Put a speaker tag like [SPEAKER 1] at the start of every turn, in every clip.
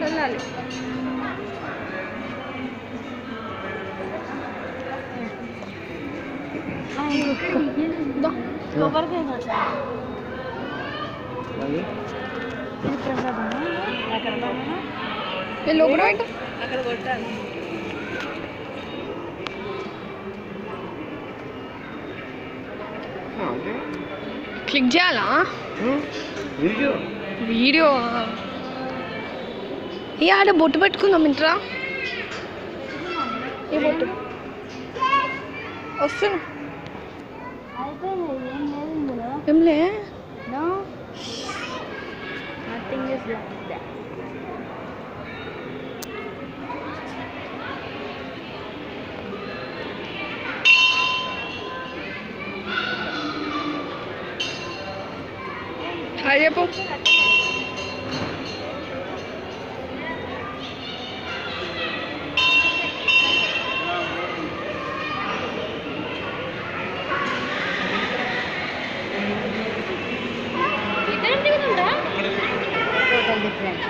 [SPEAKER 1] తీసుకుంటూ
[SPEAKER 2] వెళ్ళాలి లోపల
[SPEAKER 1] అక్కడ కొట్టాలి
[SPEAKER 2] క్లిక్ చేయాలా?
[SPEAKER 3] వీడియో?
[SPEAKER 2] వీడియో. ఏ ఆడ బొట్టు పెట్టుకుందాం ఇంట్రా ఏ బొట్టు వస్తున్నా
[SPEAKER 1] అయిపోయింది ఏం లేదు ఇందులో
[SPEAKER 2] ఏంలే
[SPEAKER 1] no nothing is like that
[SPEAKER 2] hi చెప్పు
[SPEAKER 1] డిఫరెంట్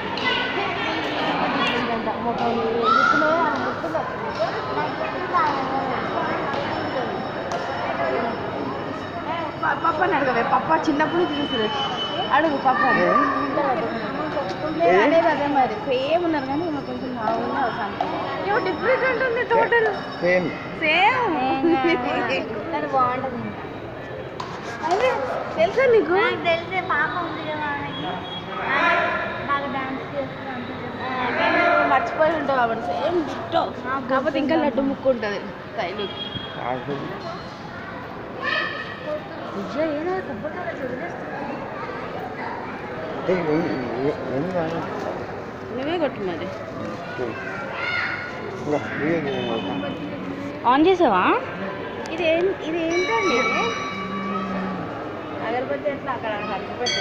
[SPEAKER 1] పప్పని అడగవే పప్ప చిన్నప్పుడు చూసురు. అడుగు పప్ప. అనేది అదే మరి. సేమ్ ఉన్నారు కానీ ఈమె కొంచెం బాగుంది అవసరం డిఫరెంట్ ఉంటుంది టోటల్
[SPEAKER 3] సేమ్
[SPEAKER 1] సేమ్ కానీ బాగుంటుంది. అదే తెలుసా నీకు? తెలిసే పాప ఉంది కదా మర్చిపోయి ఉంటావు కాబట్టి సేమ్ డిట్టో కాకపోతే ఇంకా లడ్డు ముక్కు ఉంటుంది
[SPEAKER 3] కాదు.
[SPEAKER 1] నువ్వే కొట్టు మరి.
[SPEAKER 3] ఇంకా వీడియో
[SPEAKER 1] ఆన్ చేసావా? ఇది ఏం ఇది ఏంటండి? అగరబత్తి ఎట్లా? అక్కడ అగరబత్తి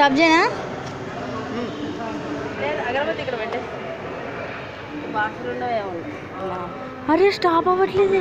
[SPEAKER 1] స్టాప్ చేయనా లేదు అగరబత్తి ఇక్కడ పెట్టేసి బాక్సులు ఉండవు ఏమన్నా అరే స్టాప్ అవ్వట్లేదు